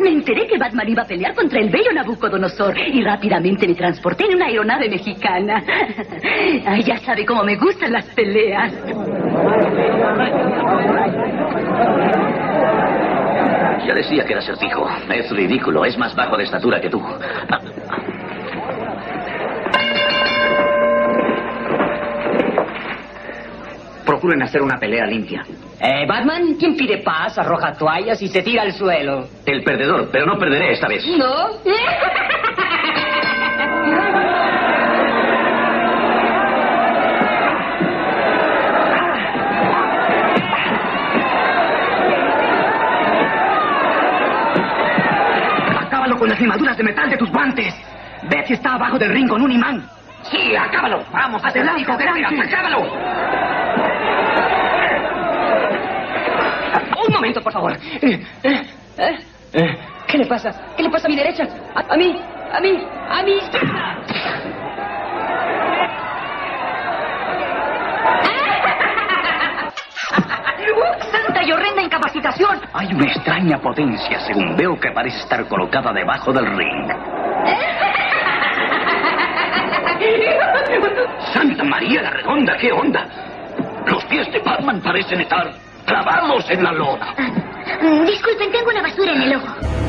Me enteré que Batman iba a pelear contra el bello Nabucodonosor y rápidamente me transporté en una aeronave mexicana. Ay, ya sabe cómo me gustan las peleas. Ya decía que era acertijo. Es ridículo. Es más bajo de estatura que tú. Procuren hacer una pelea limpia. Eh, Batman, ¿quién pide paz, arroja toallas y se tira al suelo? El perdedor, pero no perderé esta vez. ¿No? Acábalo con las limaduras de metal de tus guantes. Betsy está abajo del ring con un imán. Sí, acábalo. Vamos, Adelante, adelante, adelante. acábalo. Un momento, por favor. Eh, eh, eh. ¿Qué le pasa? ¿Qué le pasa a mi derecha? A, a mí, a mí, a mi izquierda. ¡Santa y horrenda incapacitación! Hay una extraña potencia, según veo que parece estar colocada debajo del ring. ¡Santa María la Redonda! ¿Qué onda? Los pies de Batman parecen estar clavados en la lona. Disculpen, tengo una basura en el ojo.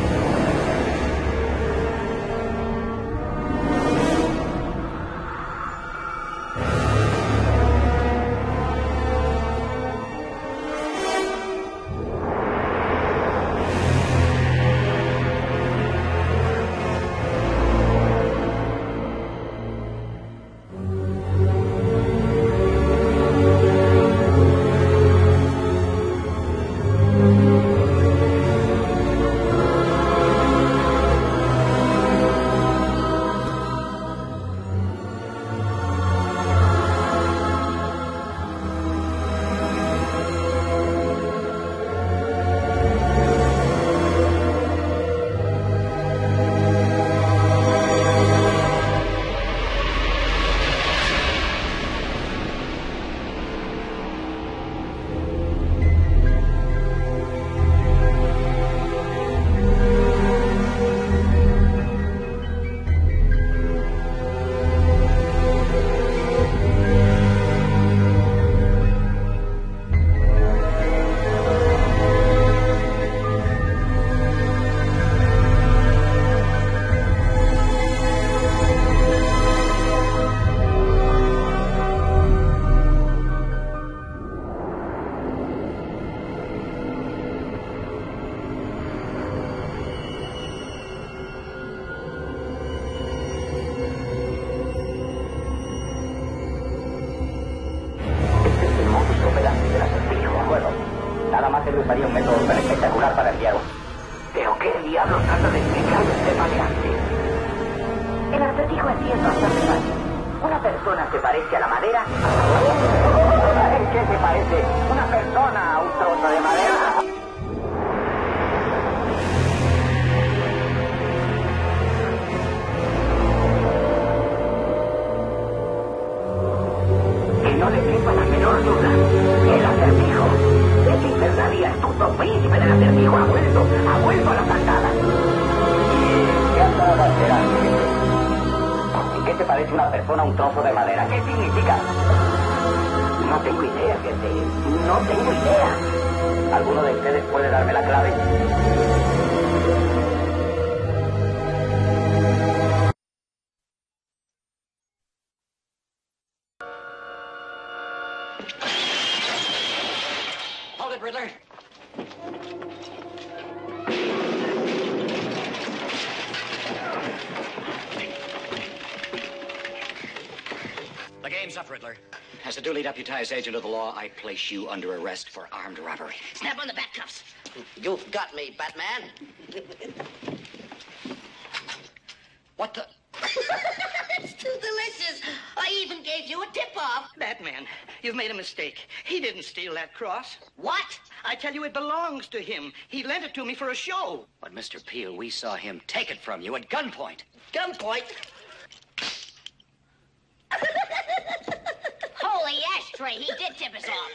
Usaría un método tan espectacular para enviaros. Pero qué diablo trata de explicar este maleante. El acertijo en sí es bastante fácil. Una persona se parece a la madera. ¿En qué se parece una persona a un trozo de madera? Que no le quepa la menor duda. Príncipe del acertijo ha vuelto. Ha vuelto a las andadas. ¿Y qué andaba? ¿En qué se parece una persona un trozo de madera? ¿Qué significa? No tengo idea, gente. No tengo idea. ¿Alguno de ustedes puede darme la clave? Hold it, Riddler. The game's up, Riddler. As a duly deputized agent of the law, I place you under arrest for armed robbery. Snap on the bat cuffs. You've got me, Batman. What the? it's too delicious. I even gave you a tip-off. Batman, you've made a mistake. He didn't steal that cross. What? I tell you, it belongs to him. He lent it to me for a show. But, Mr. Peel, we saw him take it from you at gunpoint. Gunpoint. Holy ashtray, he did tip us off.